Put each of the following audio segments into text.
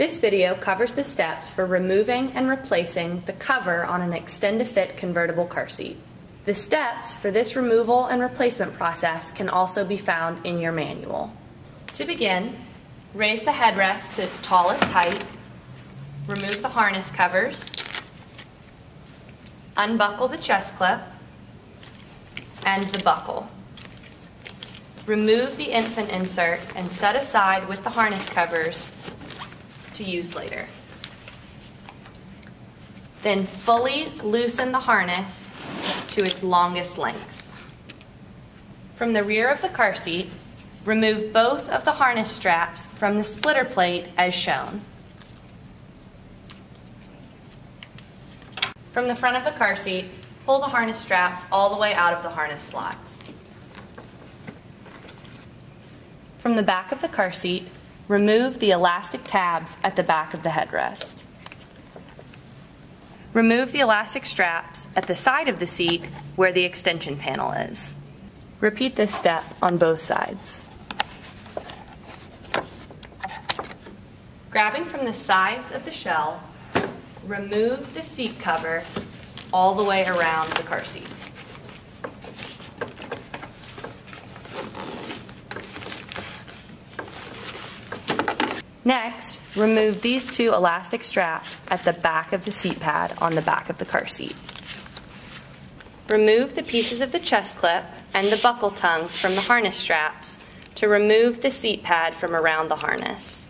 This video covers the steps for removing and replacing the cover on an Extend2Fit convertible car seat. The steps for this removal and replacement process can also be found in your manual. To begin, raise the headrest to its tallest height, remove the harness covers, unbuckle the chest clip, and the buckle. Remove the infant insert and set aside with the harness covers to use later. Then fully loosen the harness to its longest length. From the rear of the car seat, remove both of the harness straps from the splitter plate as shown. From the front of the car seat, pull the harness straps all the way out of the harness slots. From the back of the car seat, remove the elastic tabs at the back of the headrest. Remove the elastic straps at the side of the seat where the extension panel is. Repeat this step on both sides. Grabbing from the sides of the shell, remove the seat cover all the way around the car seat. Next, remove these two elastic straps at the back of the seat pad on the back of the car seat. Remove the pieces of the chest clip and the buckle tongues from the harness straps to remove the seat pad from around the harness.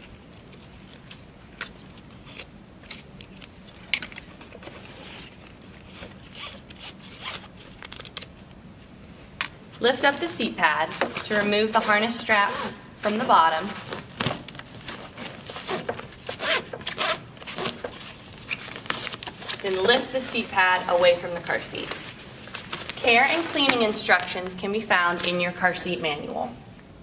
Lift up the seat pad to remove the harness straps from the bottom Then lift the seat pad away from the car seat. Care and cleaning instructions can be found in your car seat manual.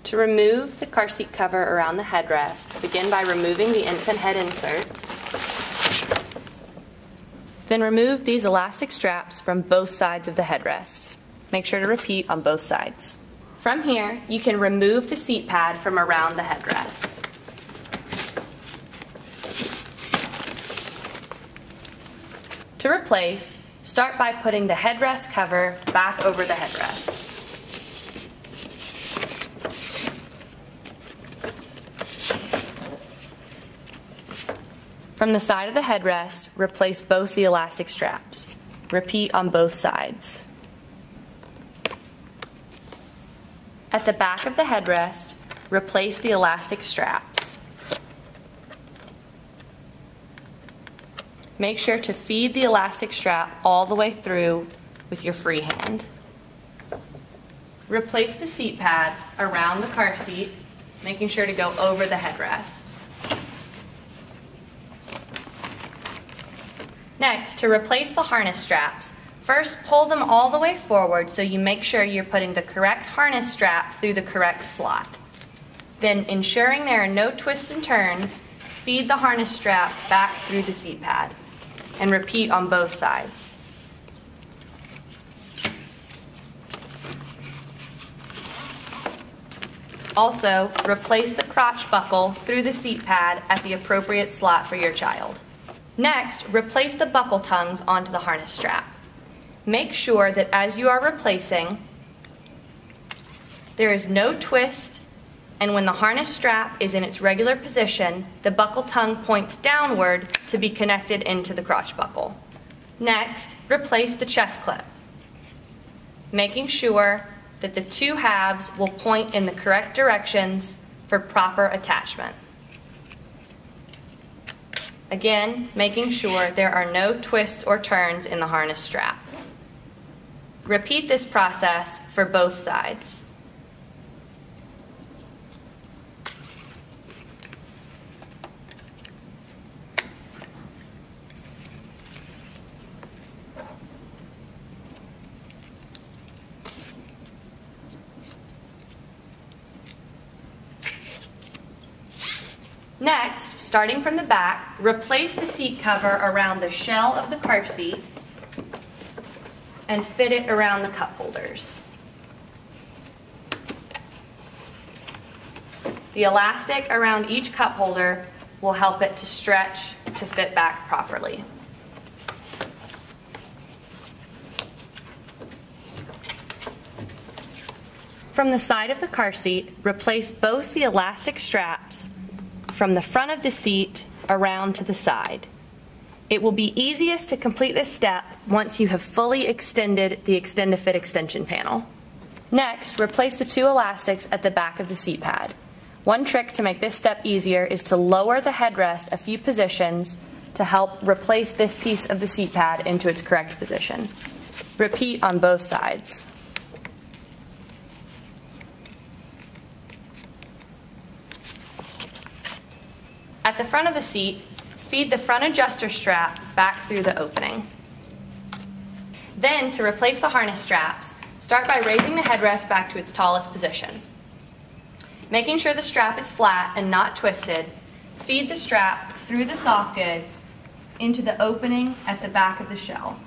To remove the car seat cover around the headrest, begin by removing the infant head insert. Then remove these elastic straps from both sides of the headrest. Make sure to repeat on both sides. From here, you can remove the seat pad from around the headrest. To replace, start by putting the headrest cover back over the headrest. From the side of the headrest, replace both the elastic straps. Repeat on both sides. At the back of the headrest, replace the elastic straps. Make sure to feed the elastic strap all the way through with your free hand. Replace the seat pad around the car seat, making sure to go over the headrest. Next, to replace the harness straps, first pull them all the way forward so you make sure you're putting the correct harness strap through the correct slot. Then, ensuring there are no twists and turns, feed the harness strap back through the seat pad and repeat on both sides. Also, replace the crotch buckle through the seat pad at the appropriate slot for your child. Next, replace the buckle tongues onto the harness strap. Make sure that as you are replacing, there is no twist and when the harness strap is in its regular position, the buckle tongue points downward to be connected into the crotch buckle. Next, replace the chest clip, making sure that the two halves will point in the correct directions for proper attachment. Again, making sure there are no twists or turns in the harness strap. Repeat this process for both sides. Next, starting from the back, replace the seat cover around the shell of the car seat and fit it around the cup holders. The elastic around each cup holder will help it to stretch to fit back properly. From the side of the car seat, replace both the elastic straps from the front of the seat around to the side. It will be easiest to complete this step once you have fully extended the Extend2Fit extension panel. Next, replace the two elastics at the back of the seat pad. One trick to make this step easier is to lower the headrest a few positions to help replace this piece of the seat pad into its correct position. Repeat on both sides. At the front of the seat, feed the front adjuster strap back through the opening. Then, to replace the harness straps, start by raising the headrest back to its tallest position. Making sure the strap is flat and not twisted, feed the strap through the soft goods into the opening at the back of the shell.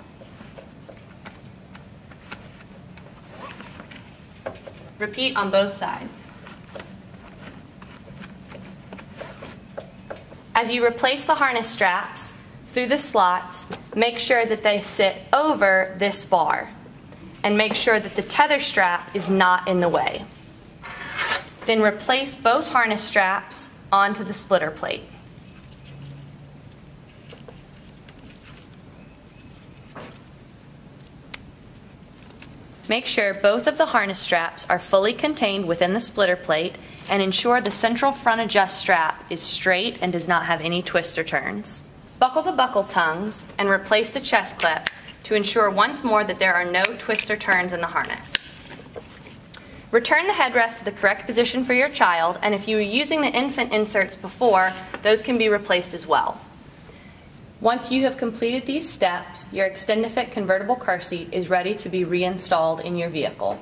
Repeat on both sides. As you replace the harness straps through the slots, make sure that they sit over this bar and make sure that the tether strap is not in the way. Then replace both harness straps onto the splitter plate. Make sure both of the harness straps are fully contained within the splitter plate and ensure the central front adjust strap is straight and does not have any twists or turns. Buckle the buckle tongues and replace the chest clip to ensure once more that there are no twists or turns in the harness. Return the headrest to the correct position for your child, and if you were using the infant inserts before, those can be replaced as well. Once you have completed these steps, your Extend2Fit convertible car seat is ready to be reinstalled in your vehicle.